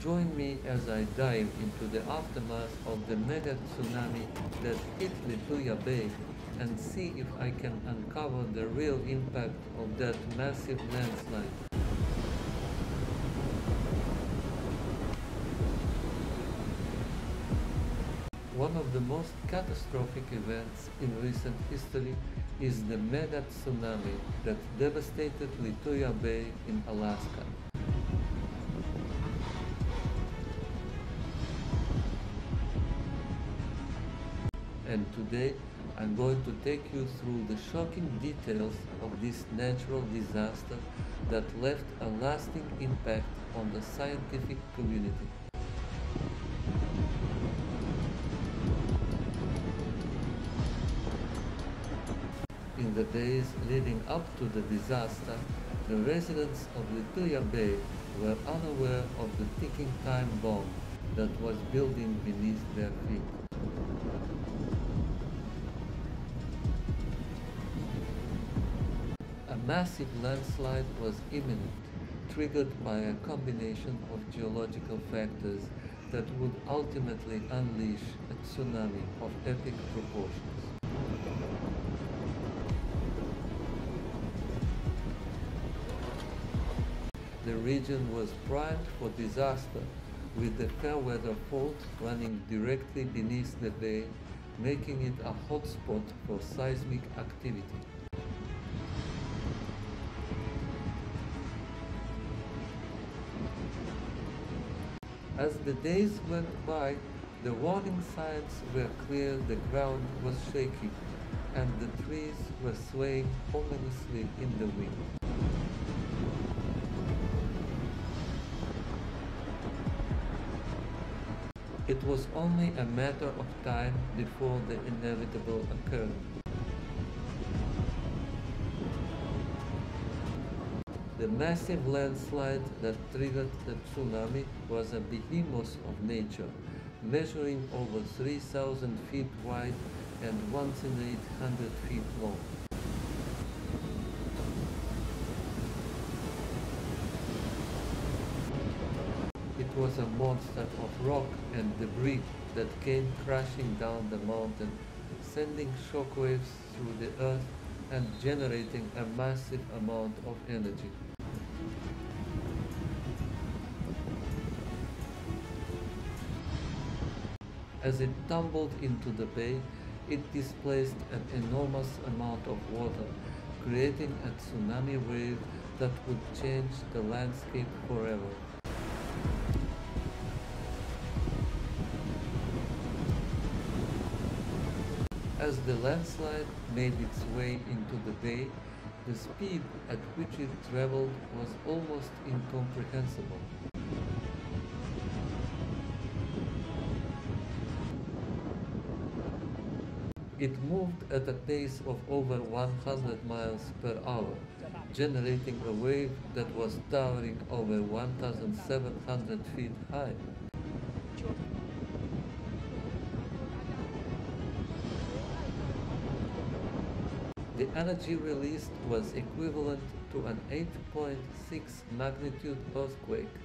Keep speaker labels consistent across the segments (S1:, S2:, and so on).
S1: Join me as I dive into the aftermath of the mega tsunami that hit Lituya Bay and see if I can uncover the real impact of that massive landslide. One of the most catastrophic events in recent history is the mega tsunami that devastated Lituya Bay in Alaska. And today I'm going to take you through the shocking details of this natural disaster that left a lasting impact on the scientific community. In the days leading up to the disaster, the residents of Lituya Bay were unaware of the ticking time bomb that was building beneath their feet. Massive landslide was imminent, triggered by a combination of geological factors that would ultimately unleash a tsunami of epic proportions. The region was primed for disaster, with the Fairweather Fault running directly beneath the bay, making it a hotspot for seismic activity. As the days went by, the warning signs were clear the ground was shaking and the trees were swaying ominously in the wind. It was only a matter of time before the inevitable occurred. The massive landslide that triggered the tsunami was a behemoth of nature, measuring over 3,000 feet wide and 1,800 feet long. It was a monster of rock and debris that came crashing down the mountain, sending shockwaves through the earth and generating a massive amount of energy. As it tumbled into the bay, it displaced an enormous amount of water, creating a tsunami wave that would change the landscape forever. As the landslide made its way into the bay, the speed at which it traveled was almost incomprehensible. It moved at a pace of over 100 miles per hour, generating a wave that was towering over 1,700 feet high. The energy released was equivalent to an 8.6 magnitude earthquake,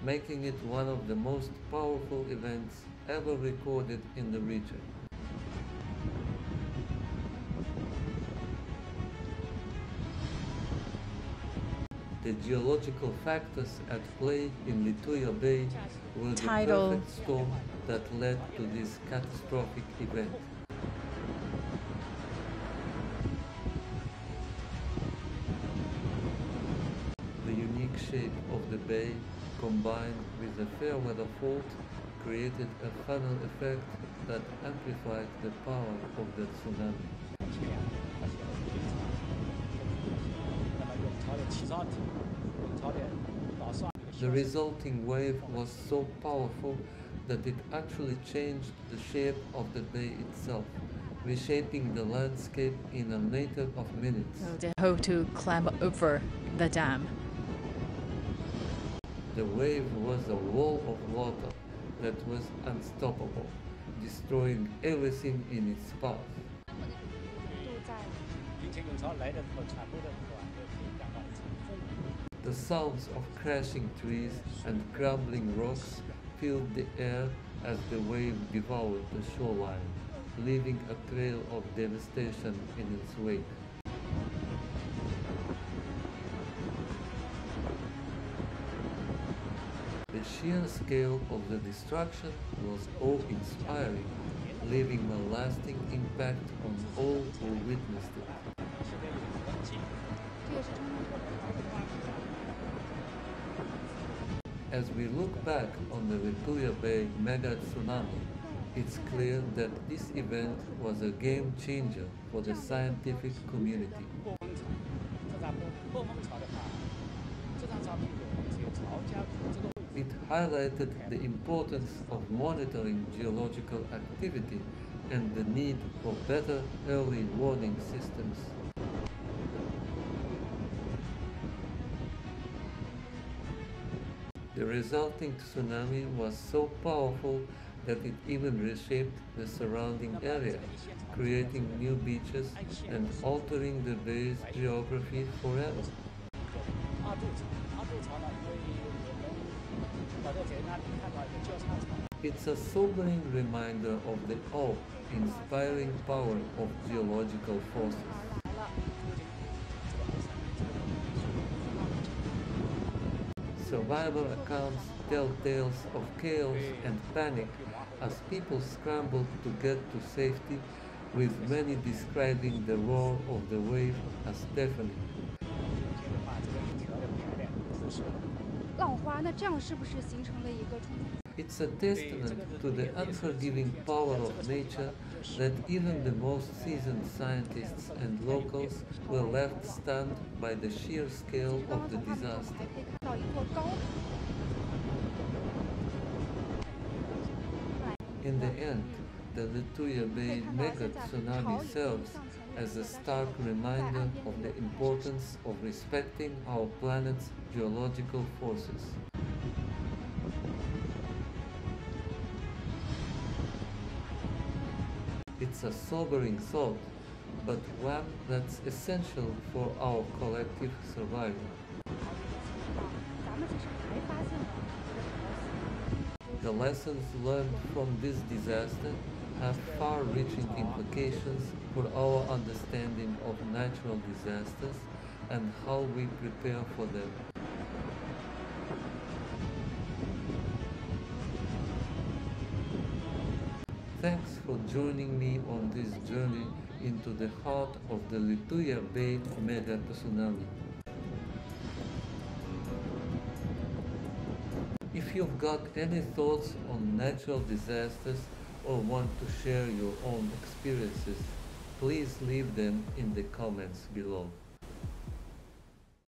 S1: making it one of the most powerful events ever recorded in the region. The geological factors at play in Lituya Bay were the
S2: Tidal.
S1: perfect storm that led to this catastrophic event. The unique shape of the bay combined with the fair weather fault created a funnel effect that amplified the power of the tsunami. The resulting wave was so powerful that it actually changed the shape of the bay itself, reshaping the landscape in a matter of minutes.
S2: So they hope to climb over the dam.
S1: The wave was a wall of water that was unstoppable, destroying everything in its path. The sounds of crashing trees and crumbling rocks filled the air as the wave devoured the shoreline, leaving a trail of devastation in its wake. The sheer scale of the destruction was awe-inspiring, leaving a lasting impact on all who witnessed it. As we look back on the Victoria Bay mega tsunami, it's clear that this event was a game changer for the scientific community. It highlighted the importance of monitoring geological activity and the need for better early warning systems. The resulting tsunami was so powerful that it even reshaped the surrounding area, creating new beaches and altering the bay's geography forever. It's a sobering reminder of the awe-inspiring power of geological forces.
S3: 个
S1: Survivor accounts tell tales of chaos and panic as people scrambled to get to safety, with many describing the roar of the wave as deafening.
S3: 有些的话，这个一条的排列铺设。
S4: 浪花，那这样是不是形成了一个冲突？
S1: it's a testament to the unforgiving power of nature that even the most seasoned scientists and locals were left stunned by the sheer scale of the disaster. In the end, the Lituya Bay mega tsunami serves as a stark reminder of the importance of respecting our planet's geological forces. it's a sobering thought, but one that's essential for our collective survival. The lessons learned from this disaster have far-reaching implications for our understanding of natural disasters and how we prepare for them. For joining me on this journey into the heart of the Lituya Bay mega tsunami. If you've got any thoughts on natural disasters or want to share your own experiences, please leave them in the comments below.